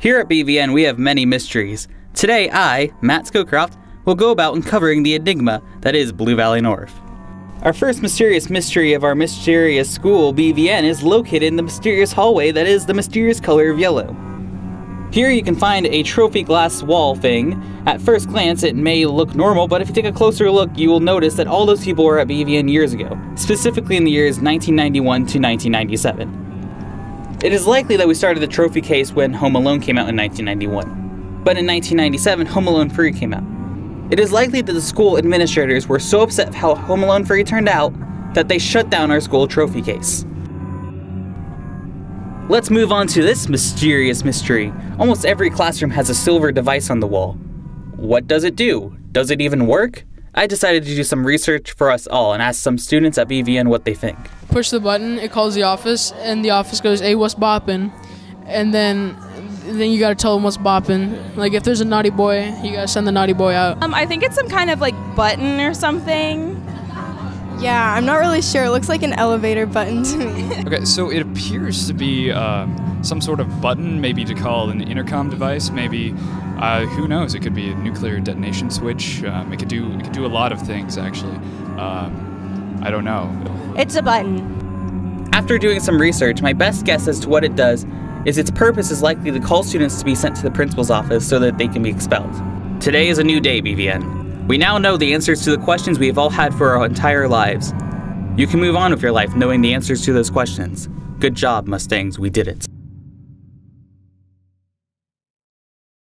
Here at BVN, we have many mysteries. Today, I, Matt Scowcroft, will go about uncovering the enigma that is Blue Valley North. Our first mysterious mystery of our mysterious school, BVN, is located in the mysterious hallway that is the mysterious color of yellow. Here you can find a trophy glass wall thing. At first glance, it may look normal, but if you take a closer look, you will notice that all those people were at BVN years ago, specifically in the years 1991 to 1997. It is likely that we started the trophy case when Home Alone came out in 1991. But in 1997, Home Alone 3 came out. It is likely that the school administrators were so upset how Home Alone 3 turned out that they shut down our school trophy case. Let's move on to this mysterious mystery. Almost every classroom has a silver device on the wall. What does it do? Does it even work? I decided to do some research for us all and ask some students at BVN what they think. Push the button, it calls the office, and the office goes, "Hey, what's bopping?" And then, then you gotta tell them what's bopping. Like if there's a naughty boy, you gotta send the naughty boy out. Um, I think it's some kind of like button or something. Yeah, I'm not really sure. It looks like an elevator button to me. Okay, so it appears to be uh, some sort of button, maybe to call an intercom device. Maybe, uh, who knows? It could be a nuclear detonation switch. Um, it could do it could do a lot of things actually. Um, I don't know. It's a button. After doing some research, my best guess as to what it does is its purpose is likely to call students to be sent to the principal's office so that they can be expelled. Today is a new day, BVN. We now know the answers to the questions we have all had for our entire lives. You can move on with your life knowing the answers to those questions. Good job, Mustangs, we did it.